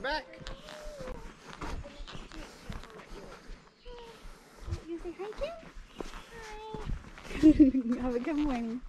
We're back. You say hi, Kim? Hi. Have a good morning.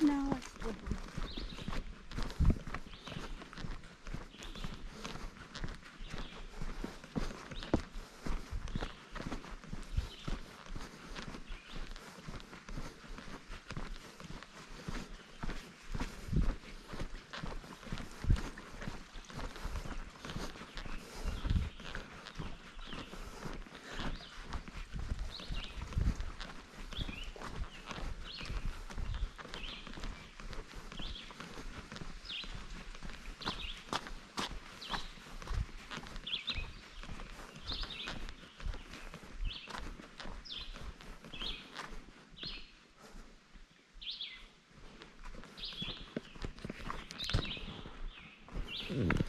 No, it's sleeping. Mm.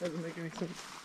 Doesn't make any sense.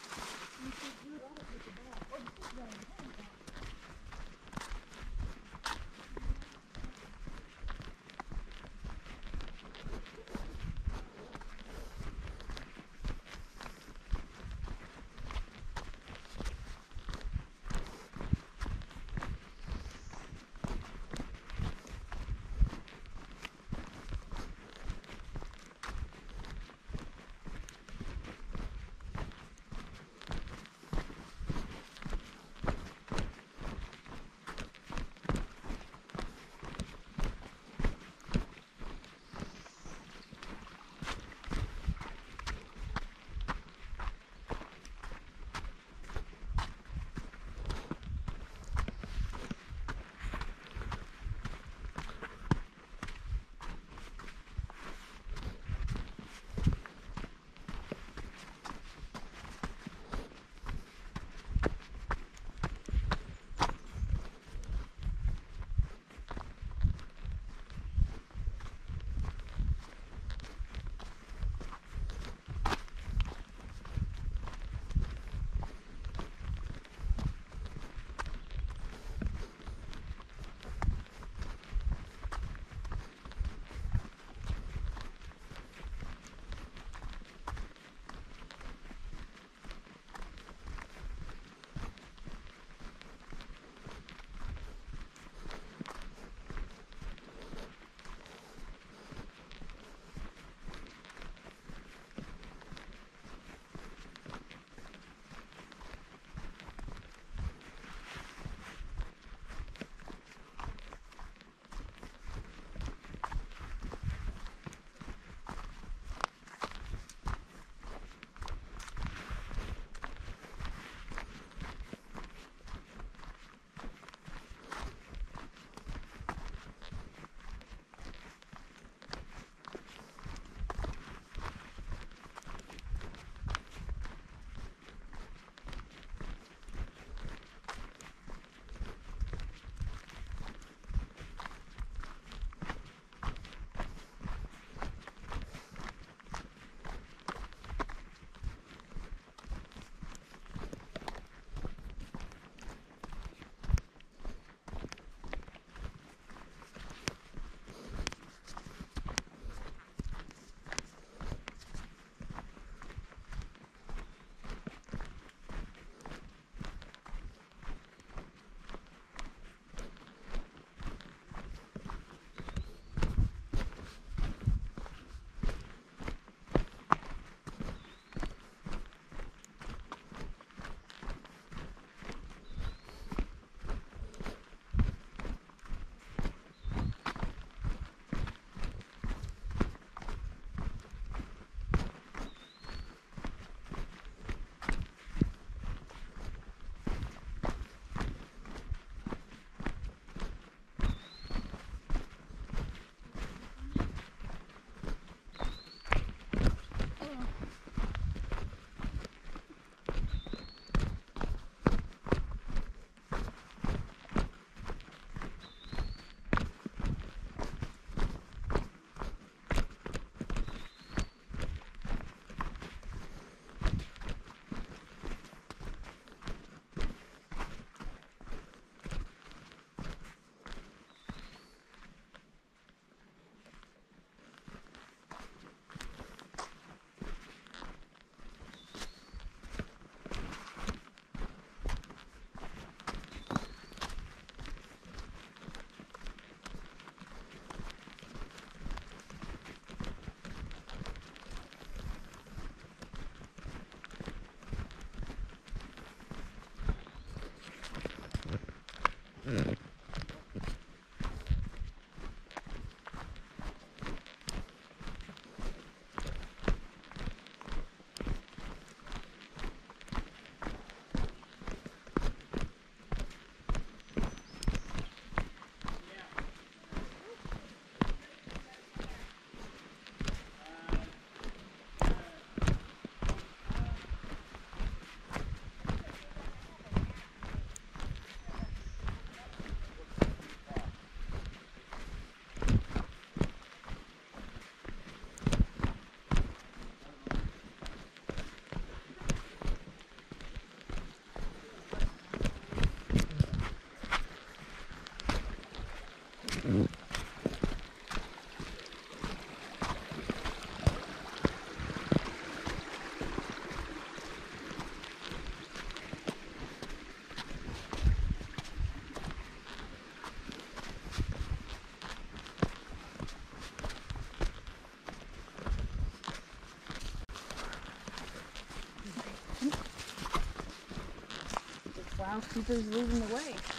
Housekeeper's leading the way.